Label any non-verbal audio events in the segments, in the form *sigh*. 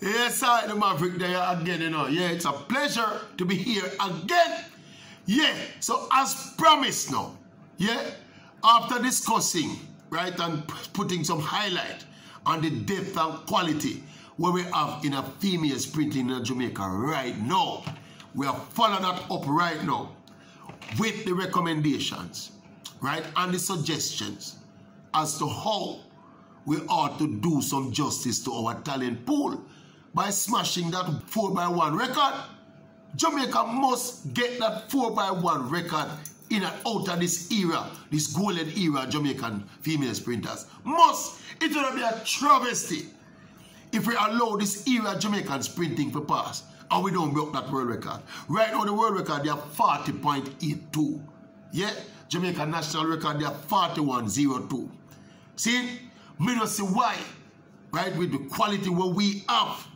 Yes, I, the Maverick there again, you know. Yeah, it's a pleasure to be here again. Yeah, so as promised now, yeah, after discussing, right, and putting some highlight on the depth and quality what we have in a female sprinting in Jamaica right now, we are following that up right now with the recommendations, right, and the suggestions as to how we ought to do some justice to our talent pool by smashing that 4x1 record. Jamaica must get that 4x1 record in and out of this era, this golden era Jamaican female sprinters. Must. It will be a travesty if we allow this era Jamaican sprinting to pass and we don't break that world record. Right now, the world record, they are 40.82. Yeah? Jamaican national record, they are 41.02. See? Me not see why, right, with the quality what we have,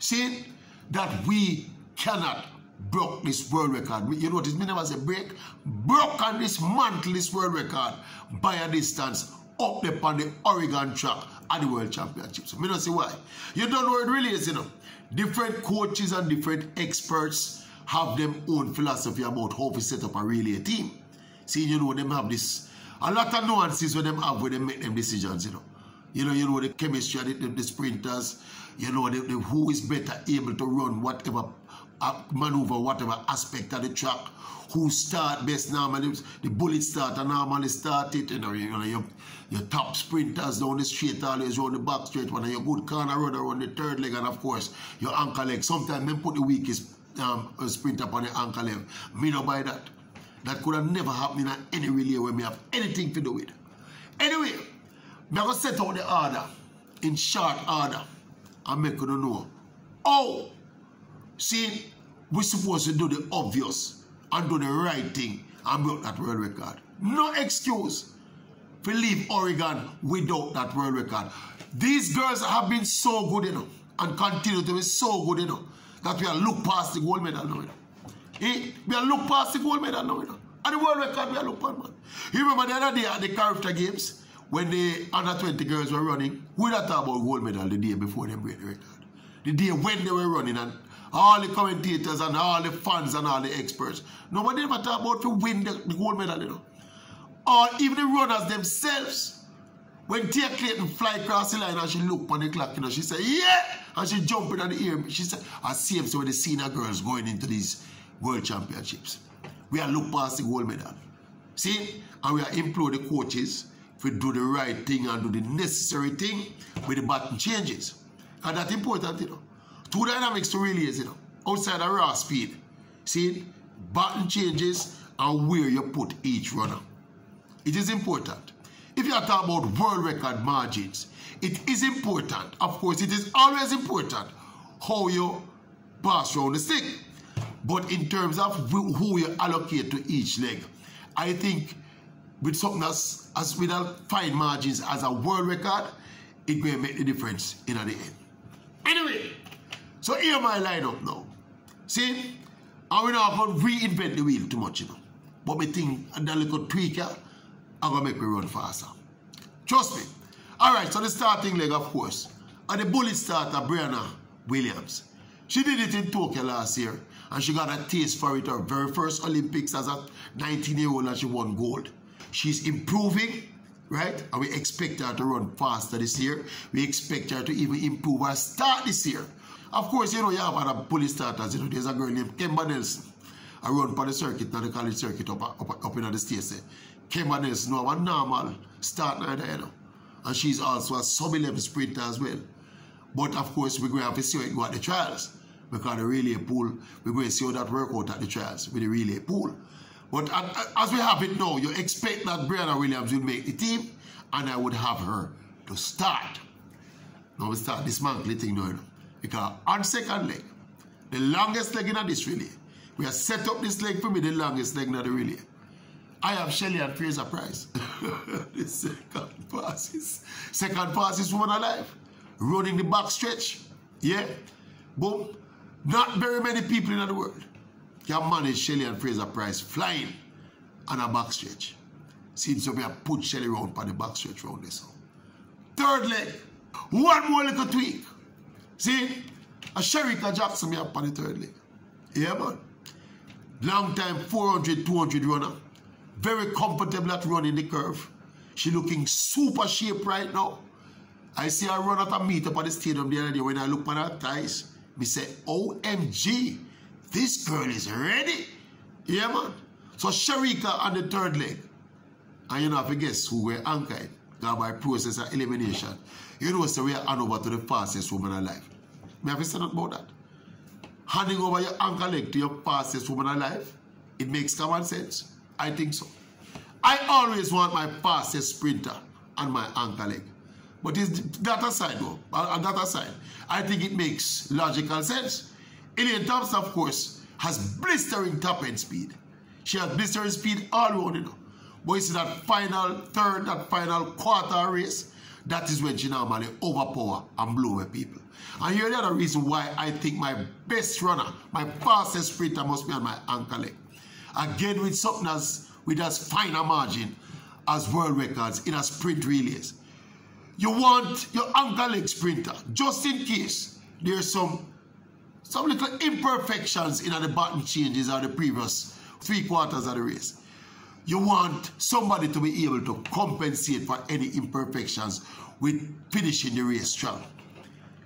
see, that we cannot break this world record. You know notice me never say break. Broke and dismantle this world record by a distance up there on the Oregon track at the World Championships. Me not see why. You don't know what it really is, you know. Different coaches and different experts have them own philosophy about how to set up a relay team. See, you know, them have this, a lot of nuances when them have when they make them decisions, you know. You know, you know, the chemistry, the, the, the sprinters, you know, the, the, who is better able to run whatever uh, maneuver, whatever aspect of the track, who start best normally, the bullet starter normally start it, you know, you know your, your top sprinters down the straight always run the back straight one, and your good corner runner on the third leg, and of course, your anchor leg. Sometimes they put the weakest um, sprinter on the anchor leg. Me not buy that. That could have never happened in any relay where we have anything to do with. Anyway, I'm going to set out the order in short order and make you know. Oh, see, we're supposed to do the obvious and do the right thing and break that world record. No excuse to leave Oregon without that world record. These girls have been so good, know, and continue to be so good, know, that we are look past the gold medal now, you know. Eh? We are look past the gold medal now, you know. And the world record we are look past. You remember the other day at the Carifta Games, when the under 20 girls were running, we not talk about gold medal the day before they break the record. The day when they were running and all the commentators and all the fans and all the experts. Nobody ever talk about to win the, gold medal, you know. Or even the runners themselves. When Tia Clayton fly across the line and she look on the clock, you know, she say, yeah! And she jump in the air. She said, I see him so with the senior girls going into these world championships. We are look past the gold medal. See? And we are implore the coaches to do the right thing and do the necessary thing with the baton changes. And that's important, you know. Two dynamics to relays, you know. Outside of raw speed. See? Baton changes and where you put each runner. It is important. If you are talking about world record margins, it is important. Of course, it is always important how you pass around the stick. But in terms of who you allocate to each leg, I think with something as, as without fine margins as a world record, it will make the difference in the end. Anyway, so here my lineup now. See, and we're not to reinvent the wheel too much, you know. But we think and that little tweaker, I'm to make me run faster. Trust me. All right, so the starting leg, of course, and the bullet starter, Briana Williams. She did it in Tokyo last year, and she got a taste for it her very first Olympics as a 19-year-old, and she won gold. She's improving, right? And we expect her to run faster this year. We expect her to even improve her start this year. Of course, you know, you have other bullet starters. You know, there's a girl named Kemba Nelson. I run for the circuit, not the college circuit up, up, up in the States. Eh? Kemba Nelson, no, a normal start now, you know. And she's also a sub-11 sprinter as well. But of course, we're going to have to see how it go at the trials. Because the relay pool, we're going to see how that work out at the trials with the relay pool. But as we have it now, you expect that Briana Williams will make the team, and I would have her to start. Now we start this monthly thing now. Because on second leg, the longest leg in this relay, we have set up this leg for me, the longest leg in the relay. I have Shelly-Ann Fraser-Pryce. *laughs* the second passes. Second passes woman alive. Running the back stretch. Yeah. Boom. Not very many people in the world can manage Shelly-Ann Fraser-Pryce flying on a back stretch. Since we have put Shelly round on the back stretch round this. one. Third leg. One more little tweak. See? A Shericka Jackson me up on the third leg. Yeah, man. Long time 400, 200 runner. Very comfortable at running the curve. She looking super shape right now. I see her run at a meet up at the stadium the other day when I look at her thighs. Me say, OMG, this girl is ready. Yeah, man. So Shericka on the third leg. And you know, I guess who were anchored Now by process of elimination. You know, so we are hand over to the fastest woman alive. May I have said about that? Handing over your anchor leg to your fastest woman alive, it makes common sense. I think so. I always want my fastest sprinter on my anchor leg. But it's that aside though, on that aside, I think it makes logical sense. Elaine Thompson, of course, has blistering top end speed. She has blistering speed all around, know. But you see that final third, that final quarter race, that is when she normally overpower and blow away people. And here's the other reason why I think my best runner, my fastest sprinter must be on my anchor leg. Again, with something as with as fine a margin as world records in a sprint relays. You want your anchor leg sprinter, just in case there's some some little imperfections in the baton changes or the previous three quarters of the race. You want somebody to be able to compensate for any imperfections with finishing the race strong.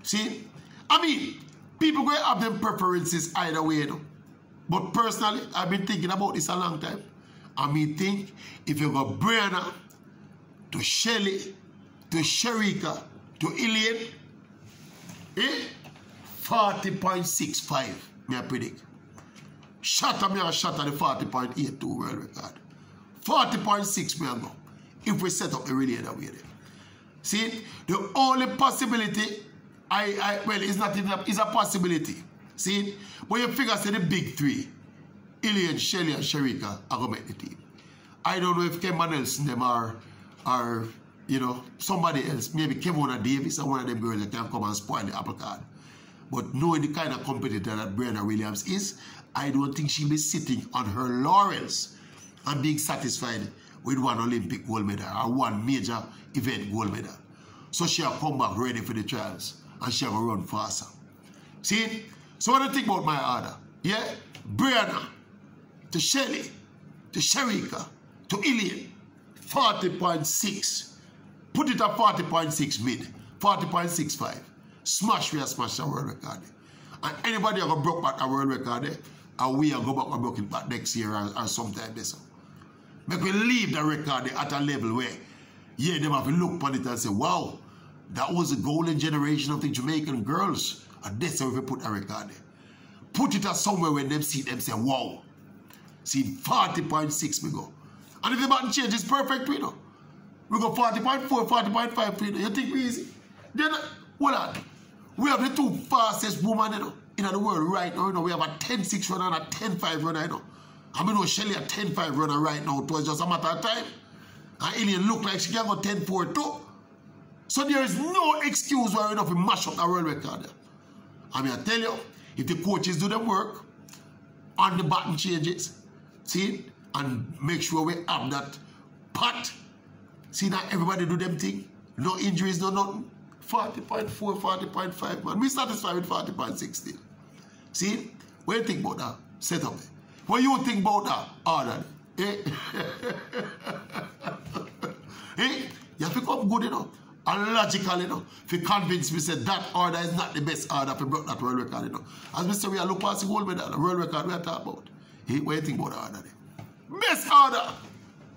See? I mean, people going have them preferences either way, know. But personally, I've been thinking about this a long time. I mean, think if you go Briana to Shelly to Shericka to Elaine, eh? 40.65, me I predict. Shatter me a shatter the 40.82 world record. 40.6 me I go. If we set up the relay that way. See, the only possibility, I, I well, it's not even a, it's a possibility. See, but you figure say the big three, Elaine, Shelly, and Shericka are going to make the team. I don't know if Kemba Nelson them are, are, you know, somebody else, maybe Kevona Davis or one of them girls that can come and spoil the apple card. But knowing the kind of competitor that Briana Williams is, I don't think she'll be sitting on her laurels and being satisfied with one Olympic gold medal or one major event gold medal. So she'll come back ready for the trials and she'll run faster. See? So what do you think about my order? Yeah? Briana, to Shelly, to Shericka, to Elaine, 40.6. Put it at 40.6 mid, 40.65. Smash we a smash a world record. And anybody who broke back a world record, eh, and we are go back and broke it back next year or, or sometime this. Make we leave the record at a level where, yeah, them have to look upon it and say, wow, that was a golden generation of the Jamaican girls. And that's how we put a record there. Put it at somewhere when them see them say, wow. See, 40.6 we go. And if the baton change, it's perfect, we know. We go 40.4, 40.5, you know. You think we easy? Then, hold on. We have the two fastest women, you know, in the world right now. You know, we have a 10-6 runner and a 10-5 runner, you know. I mean, know Shelly a 10-5 runner right now. It was just a matter of time. And Elaine look like she can go 10-4 too. So there is no excuse why we don't mash up the world record. I mean, I tell you, if the coaches do their work on the baton changes, see, and make sure we have that pat, see that everybody do them thing, no injuries, no nothing. 40.4, 40.5, man. We satisfied with 40.16. See? What you think about that? Set up. What you think about that? Order. Eh? *laughs* eh? You have to come good enough. And logical, if you convince me say that order is not the best order you broke that world record, you know. As Mr. We are look past the gold medal, the world record we are talking about. Eh? What you think about the order? Best order!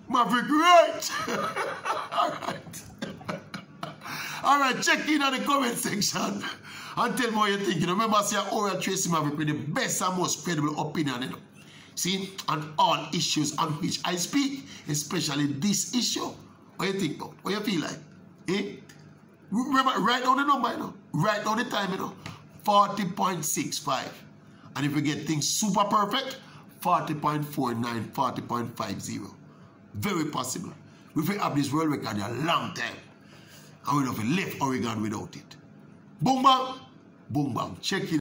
Maverick, right. *laughs* All right, check in on the comment section and tell me what you think. You know, remember, say Oral Tracey Maverick with the best and most credible opinion, you know. See, on all issues on which I speak, especially this issue. What you think about? What you feel like? Eh? Remember, write down the number, you know. Write down the time, you know. 40.65. And if we get things super perfect, 40.49, 40.50. Very possible. We will have this world record a long time and we don't left Oregon without it. Boom bang, boom bang. Check it.